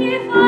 一方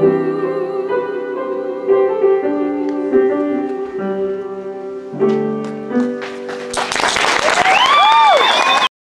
thank you